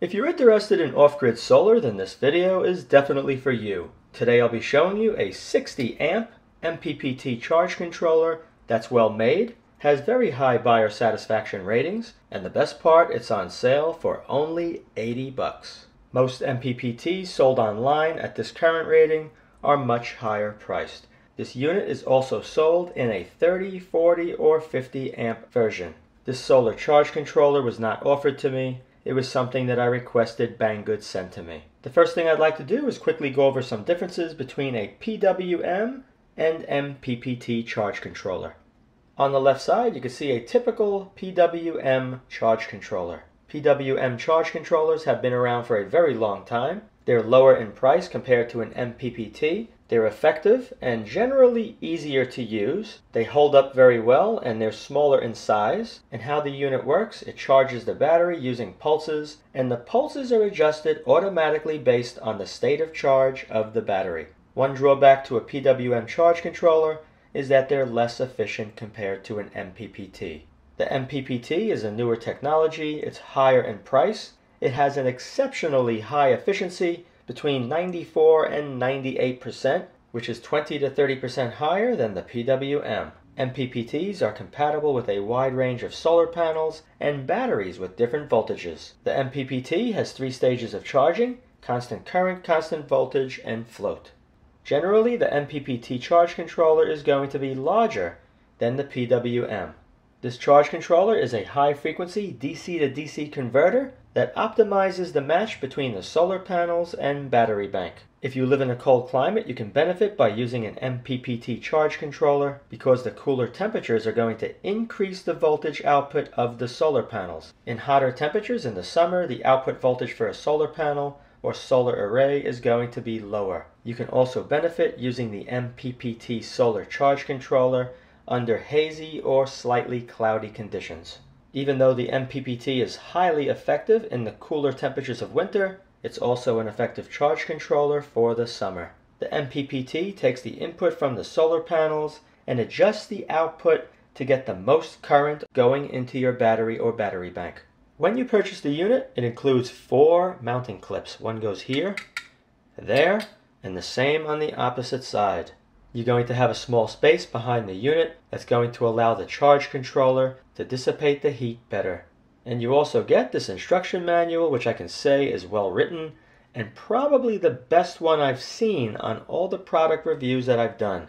If you're interested in off-grid solar, then this video is definitely for you. Today I'll be showing you a 60 amp MPPT charge controller that's well made, has very high buyer satisfaction ratings, and the best part, it's on sale for only 80 bucks. Most MPPTs sold online at this current rating are much higher priced. This unit is also sold in a 30, 40, or 50 amp version. This solar charge controller was not offered to me. It was something that I requested Banggood send to me. The first thing I'd like to do is quickly go over some differences between a PWM and MPPT charge controller. On the left side, you can see a typical PWM charge controller. PWM charge controllers have been around for a very long time. They're lower in price compared to an MPPT. They're effective and generally easier to use. They hold up very well and they're smaller in size. And how the unit works, it charges the battery using pulses and the pulses are adjusted automatically based on the state of charge of the battery. One drawback to a PWM charge controller is that they're less efficient compared to an MPPT. The MPPT is a newer technology, it's higher in price, it has an exceptionally high efficiency between 94 and 98%, which is 20 to 30% higher than the PWM. MPPTs are compatible with a wide range of solar panels and batteries with different voltages. The MPPT has three stages of charging, constant current, constant voltage, and float. Generally, the MPPT charge controller is going to be larger than the PWM. This charge controller is a high-frequency DC to DC converter that optimizes the match between the solar panels and battery bank. If you live in a cold climate, you can benefit by using an MPPT charge controller because the cooler temperatures are going to increase the voltage output of the solar panels. In hotter temperatures in the summer, the output voltage for a solar panel or solar array is going to be lower. You can also benefit using the MPPT solar charge controller under hazy or slightly cloudy conditions. Even though the MPPT is highly effective in the cooler temperatures of winter, it's also an effective charge controller for the summer. The MPPT takes the input from the solar panels and adjusts the output to get the most current going into your battery or battery bank. When you purchase the unit, it includes four mounting clips. One goes here, there, and the same on the opposite side. You're going to have a small space behind the unit that's going to allow the charge controller to dissipate the heat better. And you also get this instruction manual, which I can say is well written and probably the best one I've seen on all the product reviews that I've done.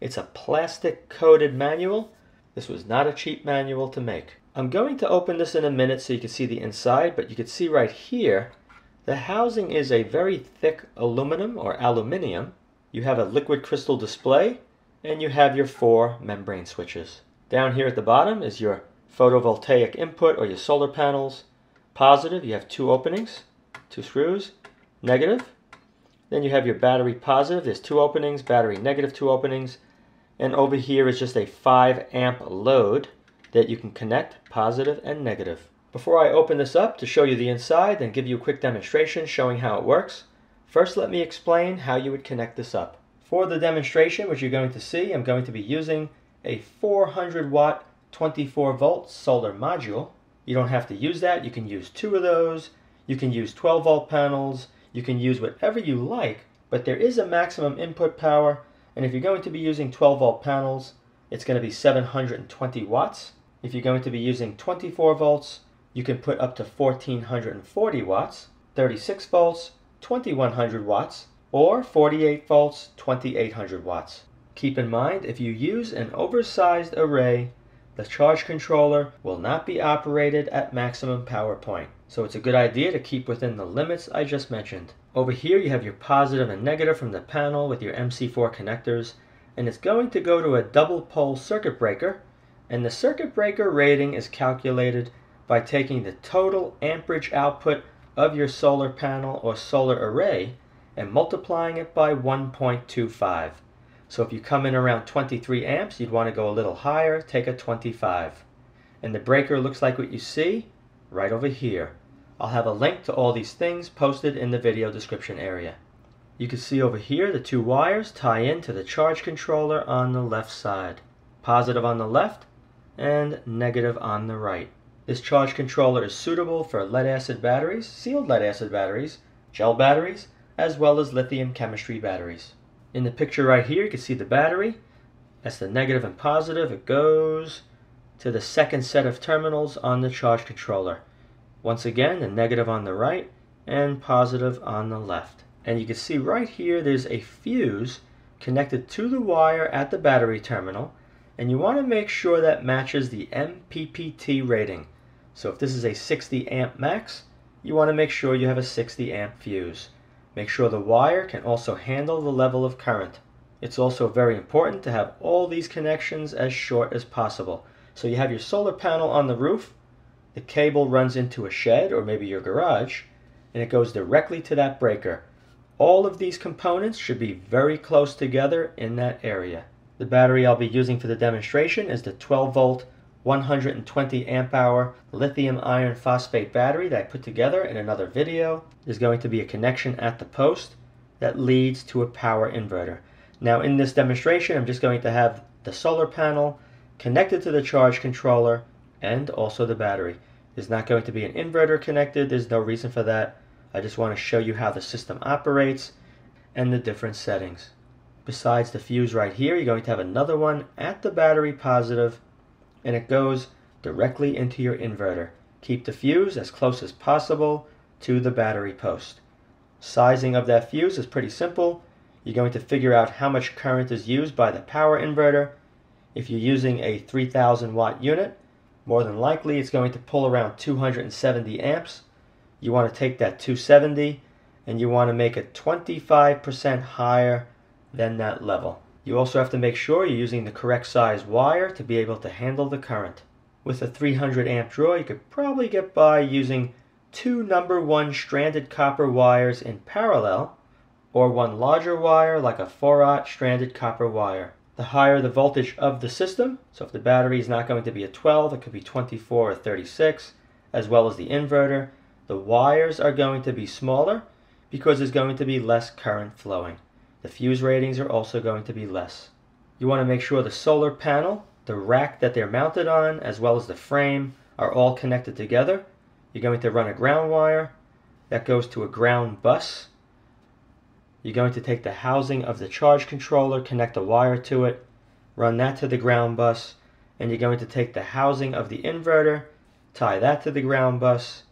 It's a plastic coated manual. This was not a cheap manual to make. I'm going to open this in a minute so you can see the inside, but you can see right here, the housing is a very thick aluminum or aluminium you have a liquid crystal display, and you have your four membrane switches. Down here at the bottom is your photovoltaic input or your solar panels. Positive, you have two openings, two screws. Negative, then you have your battery positive, there's two openings, battery negative, two openings. And over here is just a 5 amp load that you can connect positive and negative. Before I open this up to show you the inside and give you a quick demonstration showing how it works, First, let me explain how you would connect this up. For the demonstration, which you're going to see, I'm going to be using a 400 watt 24 volt solar module. You don't have to use that. You can use two of those. You can use 12 volt panels. You can use whatever you like, but there is a maximum input power. And if you're going to be using 12 volt panels, it's going to be 720 watts. If you're going to be using 24 volts, you can put up to 1440 watts, 36 volts, 2100 watts or 48 volts 2800 watts. Keep in mind if you use an oversized array the charge controller will not be operated at maximum power point. So it's a good idea to keep within the limits I just mentioned. Over here you have your positive and negative from the panel with your MC4 connectors and it's going to go to a double pole circuit breaker and the circuit breaker rating is calculated by taking the total amperage output of your solar panel or solar array and multiplying it by 1.25. So if you come in around 23 amps, you'd want to go a little higher, take a 25. And the breaker looks like what you see right over here. I'll have a link to all these things posted in the video description area. You can see over here the two wires tie into the charge controller on the left side. Positive on the left and negative on the right. This charge controller is suitable for lead acid batteries, sealed lead acid batteries, gel batteries, as well as lithium chemistry batteries. In the picture right here, you can see the battery. That's the negative and positive. It goes to the second set of terminals on the charge controller. Once again, the negative on the right and positive on the left. And you can see right here, there's a fuse connected to the wire at the battery terminal. And you want to make sure that matches the MPPT rating. So if this is a 60 amp max, you want to make sure you have a 60 amp fuse. Make sure the wire can also handle the level of current. It's also very important to have all these connections as short as possible. So you have your solar panel on the roof, the cable runs into a shed or maybe your garage, and it goes directly to that breaker. All of these components should be very close together in that area. The battery I'll be using for the demonstration is the 12 volt 120 amp hour lithium iron phosphate battery that I put together in another video. There's going to be a connection at the post that leads to a power inverter. Now in this demonstration I'm just going to have the solar panel connected to the charge controller and also the battery. There's not going to be an inverter connected, there's no reason for that. I just want to show you how the system operates and the different settings. Besides the fuse right here, you're going to have another one at the battery positive and it goes directly into your inverter. Keep the fuse as close as possible to the battery post. Sizing of that fuse is pretty simple. You're going to figure out how much current is used by the power inverter. If you're using a 3000 watt unit, more than likely it's going to pull around 270 amps. You want to take that 270 and you want to make it 25% higher than that level. You also have to make sure you're using the correct size wire to be able to handle the current. With a 300 amp draw, you could probably get by using two number one stranded copper wires in parallel, or one larger wire like a 4-aught stranded copper wire. The higher the voltage of the system, so if the battery is not going to be a 12, it could be 24 or 36, as well as the inverter, the wires are going to be smaller because there's going to be less current flowing. The fuse ratings are also going to be less. You want to make sure the solar panel, the rack that they're mounted on, as well as the frame are all connected together. You're going to run a ground wire that goes to a ground bus. You're going to take the housing of the charge controller, connect a wire to it, run that to the ground bus, and you're going to take the housing of the inverter, tie that to the ground bus,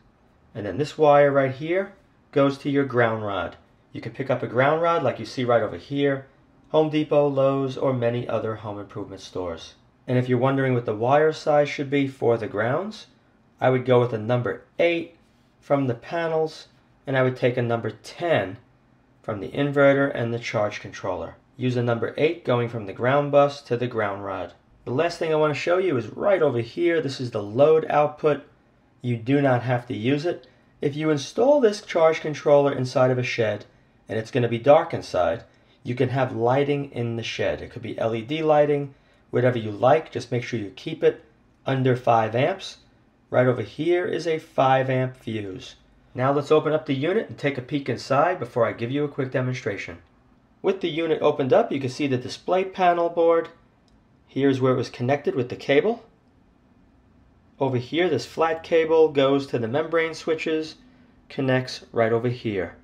and then this wire right here goes to your ground rod. You can pick up a ground rod like you see right over here, Home Depot, Lowe's, or many other home improvement stores. And if you're wondering what the wire size should be for the grounds, I would go with a number 8 from the panels, and I would take a number 10 from the inverter and the charge controller. Use a number 8 going from the ground bus to the ground rod. The last thing I want to show you is right over here. This is the load output. You do not have to use it. If you install this charge controller inside of a shed, and it's going to be dark inside, you can have lighting in the shed. It could be LED lighting, whatever you like. Just make sure you keep it under 5 amps. Right over here is a 5 amp fuse. Now let's open up the unit and take a peek inside before I give you a quick demonstration. With the unit opened up, you can see the display panel board. Here's where it was connected with the cable. Over here, this flat cable goes to the membrane switches, connects right over here.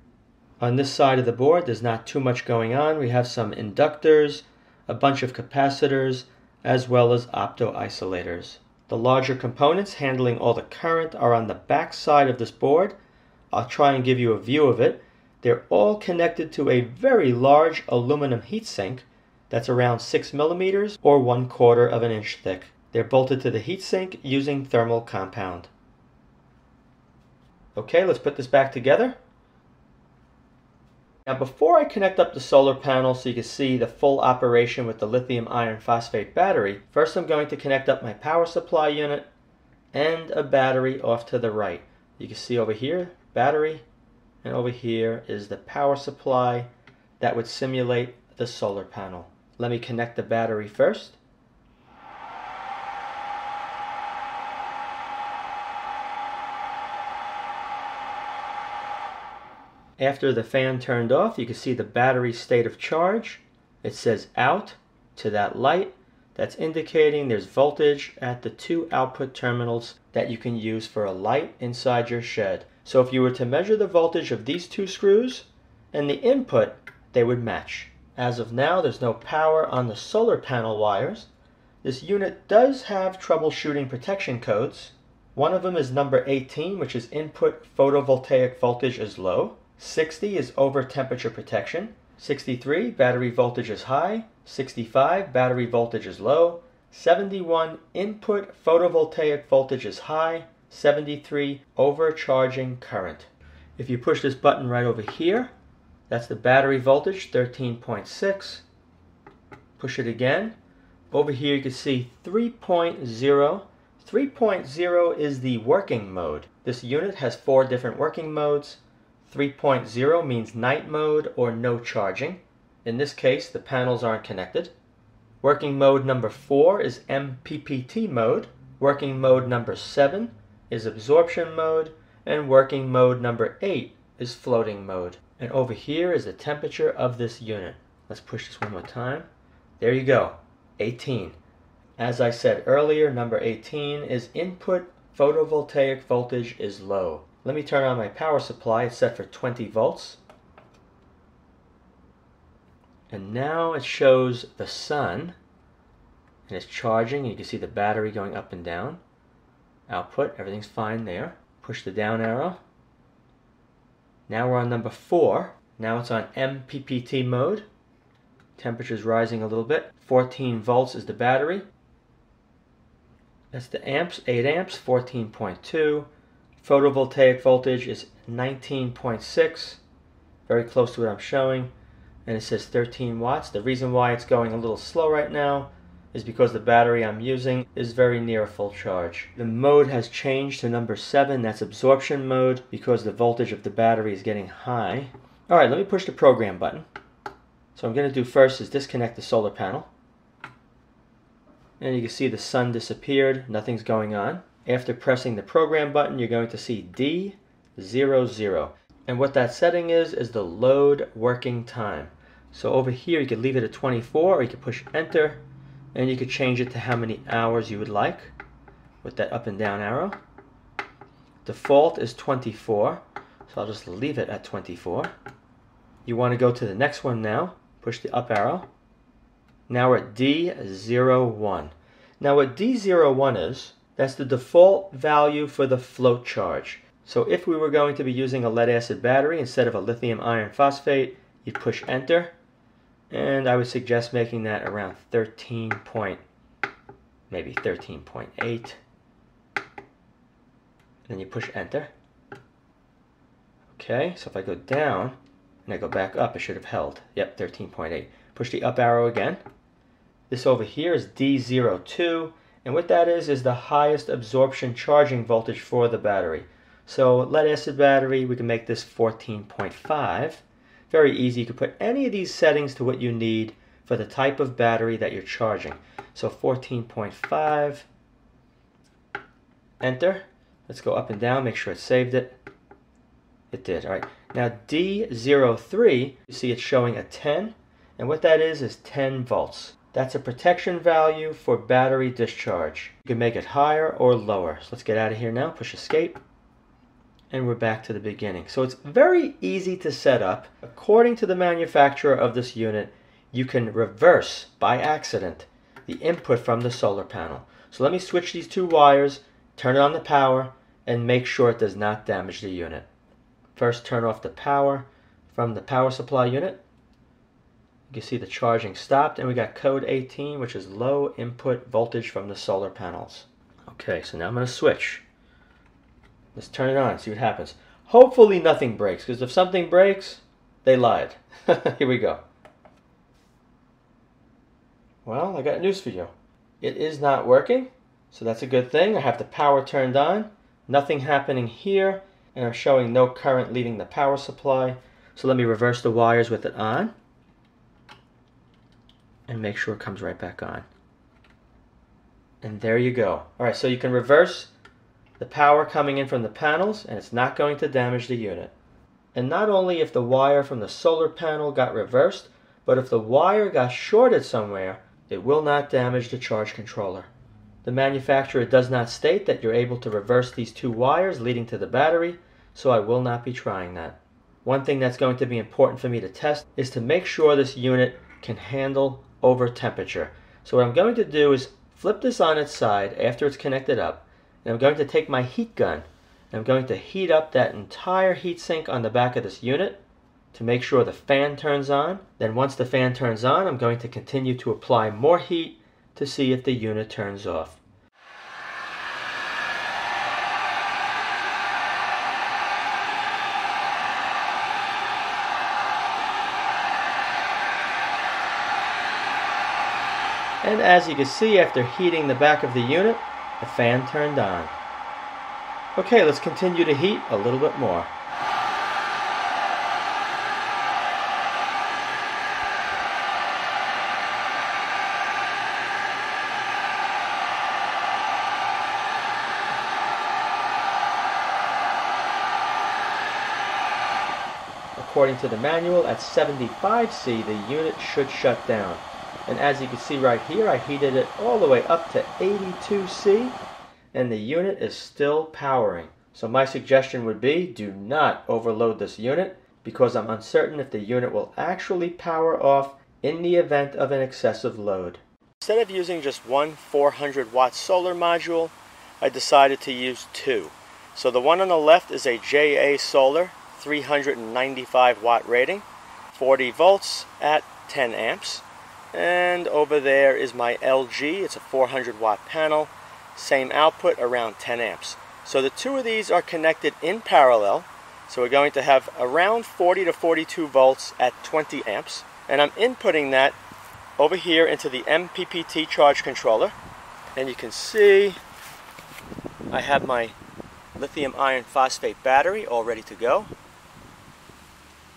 On this side of the board, there's not too much going on. We have some inductors, a bunch of capacitors, as well as opto-isolators. The larger components handling all the current are on the back side of this board. I'll try and give you a view of it. They're all connected to a very large aluminum heatsink that's around 6 millimeters or 1 quarter of an inch thick. They're bolted to the heatsink using thermal compound. Okay, let's put this back together. Now before I connect up the solar panel so you can see the full operation with the lithium iron phosphate battery, first I'm going to connect up my power supply unit and a battery off to the right. You can see over here, battery, and over here is the power supply that would simulate the solar panel. Let me connect the battery first. After the fan turned off, you can see the battery state of charge. It says out to that light. That's indicating there's voltage at the two output terminals that you can use for a light inside your shed. So if you were to measure the voltage of these two screws and the input, they would match. As of now, there's no power on the solar panel wires. This unit does have troubleshooting protection codes. One of them is number 18, which is input photovoltaic voltage is low. 60 is over temperature protection. 63, battery voltage is high. 65, battery voltage is low. 71, input photovoltaic voltage is high. 73, overcharging current. If you push this button right over here, that's the battery voltage, 13.6. Push it again. Over here you can see 3.0. 3.0 is the working mode. This unit has four different working modes. 3.0 means night mode or no charging. In this case, the panels aren't connected. Working mode number 4 is MPPT mode. Working mode number 7 is absorption mode. And working mode number 8 is floating mode. And over here is the temperature of this unit. Let's push this one more time. There you go, 18. As I said earlier, number 18 is input photovoltaic voltage is low. Let me turn on my power supply. It's set for 20 volts. And now it shows the sun and it's charging. You can see the battery going up and down. Output, everything's fine there. Push the down arrow. Now we're on number four. Now it's on MPPT mode. Temperature's rising a little bit. 14 volts is the battery. That's the amps, 8 amps, 14.2. Photovoltaic voltage is 19.6. Very close to what I'm showing. And it says 13 watts. The reason why it's going a little slow right now is because the battery I'm using is very near a full charge. The mode has changed to number 7, that's absorption mode, because the voltage of the battery is getting high. Alright, let me push the program button. So I'm going to do first is disconnect the solar panel. And you can see the sun disappeared, nothing's going on. After pressing the program button, you're going to see D00. And what that setting is, is the load working time. So over here, you could leave it at 24, or you could push enter, and you could change it to how many hours you would like with that up and down arrow. Default is 24, so I'll just leave it at 24. You want to go to the next one now, push the up arrow. Now we're at D01. Now what D01 is, that's the default value for the float charge. So if we were going to be using a lead acid battery instead of a lithium iron phosphate, you'd push enter and I would suggest making that around 13 point, maybe 13.8. Then you push enter. Okay, so if I go down and I go back up, it should have held. Yep, 13.8. Push the up arrow again. This over here is D02, and what that is is the highest absorption charging voltage for the battery. So lead acid battery, we can make this 14.5. Very easy. You can put any of these settings to what you need for the type of battery that you're charging. So 14.5, enter. Let's go up and down, make sure it saved it. It did, all right. Now D03, you see it's showing a 10, and what that is is 10 volts. That's a protection value for battery discharge. You can make it higher or lower. So let's get out of here now, push escape and we're back to the beginning. So it's very easy to set up. According to the manufacturer of this unit, you can reverse by accident the input from the solar panel. So let me switch these two wires, turn on the power, and make sure it does not damage the unit. First turn off the power from the power supply unit. You can see the charging stopped and we got code 18 which is low input voltage from the solar panels. Okay, so now I'm going to switch. Let's turn it on, see what happens. Hopefully nothing breaks, because if something breaks, they lied. Here we go. Well, I got news for you. It is not working, so that's a good thing. I have the power turned on, nothing happening here, and I'm showing no current leaving the power supply. So let me reverse the wires with it on, and make sure it comes right back on. And there you go. All right, so you can reverse the power coming in from the panels and it's not going to damage the unit. And not only if the wire from the solar panel got reversed, but if the wire got shorted somewhere, It will not damage the charge controller. The manufacturer does not state that you're able to reverse these two wires leading to the battery, so I will not be trying that. One thing that's going to be important for me to test is to make sure this unit can handle over temperature. So what I'm going to do is flip this on its side after it's connected up, and I'm going to take my heat gun, and I'm going to heat up that entire heatsink on the back of this unit to make sure the fan turns on. Then once the fan turns on, I'm going to continue to apply more heat to see if the unit turns off. And as you can see, after heating the back of the unit, the fan turned on. Okay, let's continue to heat a little bit more. According to the manual, at 75C the unit should shut down. And as you can see right here, I heated it all the way up to 82C and the unit is still powering. So my suggestion would be do not overload this unit because I'm uncertain if the unit will actually power off in the event of an excessive load. Instead of using just one 400 watt solar module, I decided to use two. So the one on the left is a JA Solar 395 watt rating, 40 volts at 10 amps. And over there is my LG, it's a 400 watt panel, same output around 10 amps. So the two of these are connected in parallel. So we're going to have around 40 to 42 volts at 20 amps. And I'm inputting that over here into the MPPT charge controller. And you can see I have my lithium iron phosphate battery all ready to go.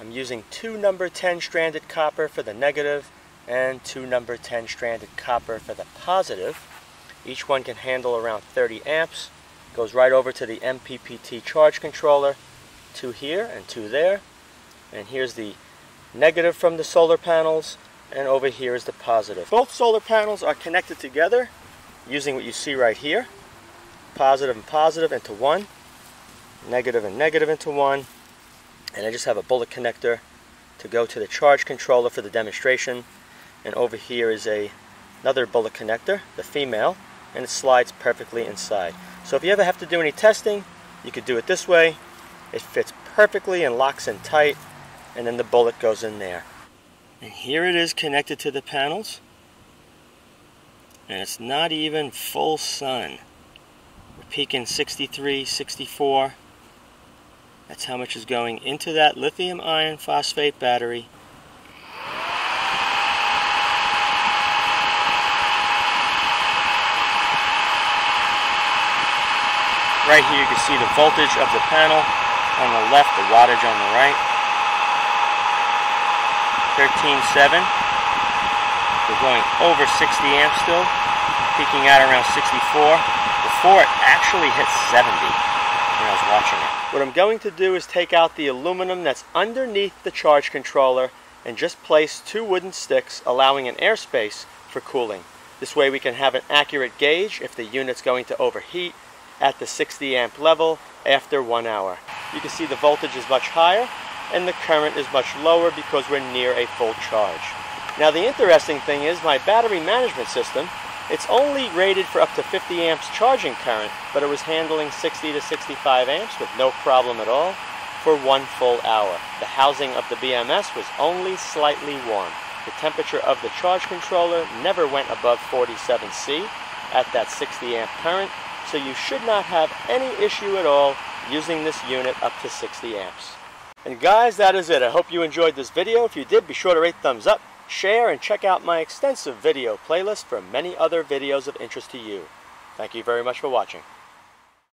I'm using two number 10 stranded copper for the negative and two number 10 stranded copper for the positive. Each one can handle around 30 amps. Goes right over to the MPPT charge controller. Two here and two there. And here's the negative from the solar panels and over here is the positive. Both solar panels are connected together using what you see right here. Positive and positive into one. Negative and negative into one and I just have a bullet connector to go to the charge controller for the demonstration and over here is a another bullet connector the female and it slides perfectly inside. So if you ever have to do any testing you could do it this way. It fits perfectly and locks in tight and then the bullet goes in there. And here it is connected to the panels. And it's not even full sun. We're peaking 63 64 that's how much is going into that lithium iron phosphate battery. Right here you can see the voltage of the panel on the left, the wattage on the right. 13.7. We're going over 60 amps still, peaking out around 64 before it actually hit 70 when I was watching it. What I'm going to do is take out the aluminum that's underneath the charge controller and just place two wooden sticks allowing an airspace for cooling. This way we can have an accurate gauge if the unit's going to overheat at the 60 amp level after one hour. You can see the voltage is much higher and the current is much lower because we're near a full charge. Now the interesting thing is my battery management system it's only rated for up to 50 amps charging current, but it was handling 60 to 65 amps with no problem at all for one full hour. The housing of the BMS was only slightly warm. The temperature of the charge controller never went above 47C at that 60 amp current, so you should not have any issue at all using this unit up to 60 amps. And guys, that is it. I hope you enjoyed this video. If you did, be sure to rate thumbs up share, and check out my extensive video playlist for many other videos of interest to you. Thank you very much for watching.